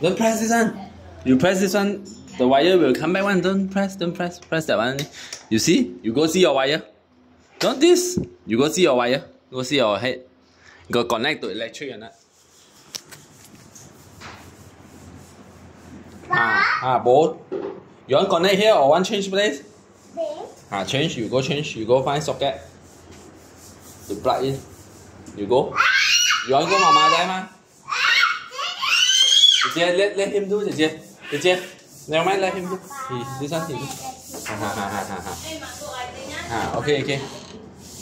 Don't press this one. You press this one, the wire will come back one. Don't press, don't press, press that one. You see? You go see your wire. Don't this. You go see your wire. Go see your head. Go connect to electric or not. Ah, ah, both. You want connect here or want change place? Ah, change. You go change. You go find socket. You plug in. You go. You want go mama there 吗？Jay, let, let him do the Jay. The Jay. Never mind, let him do. thì this one, he. Ha ha ha ha ha. Ha, okay, okay.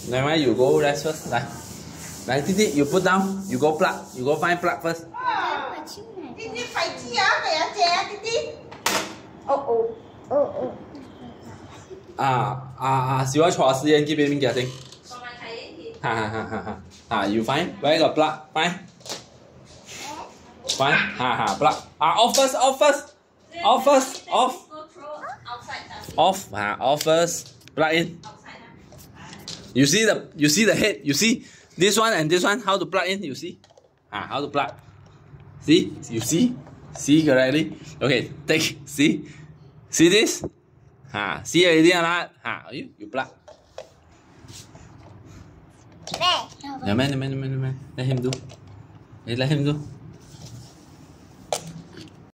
Never mind, you go rest first. Đây. Đây, Titi, you put down. You go plug. You go find plug first. Titi, phải chi á, phải á, chè, Titi. Oh, oh. Oh, oh. À, à, à, xíu á, chó, xíu anh kia bên kia kìa. Ha ha ha ha ha. Ha, you find. Where the plug? Find. Find? Ha ha plug. Ah, off first, off first, off first, off. Off. Ah, off first. Plug in. You see the you see the head. You see this one and this one. How to plug in? You see? Ah, how to plug? See? You see? See correctly? Okay. Take. See? See this? Ah, see already or not? Ah, you you plug. Yeah, man, man, man, man. Let him do. Let him do.